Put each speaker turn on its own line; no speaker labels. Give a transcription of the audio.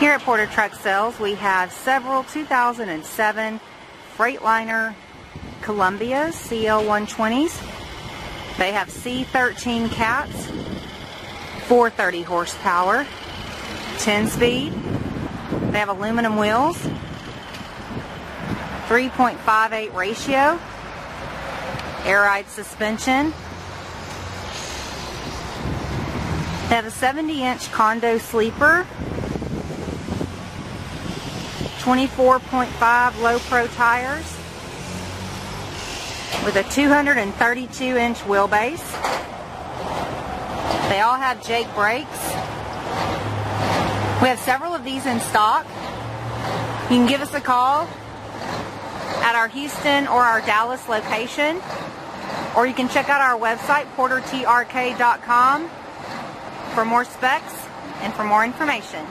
Here at Porter Truck Sales, we have several 2007 Freightliner Columbias CL120s. They have C13 cats, 430 horsepower, 10 speed. They have aluminum wheels, 3.58 ratio, air ride suspension. They have a 70 inch condo sleeper 24.5 low pro tires with a 232 inch wheelbase. They all have Jake brakes. We have several of these in stock. You can give us a call at our Houston or our Dallas location, or you can check out our website, portertrk.com, for more specs and for more information.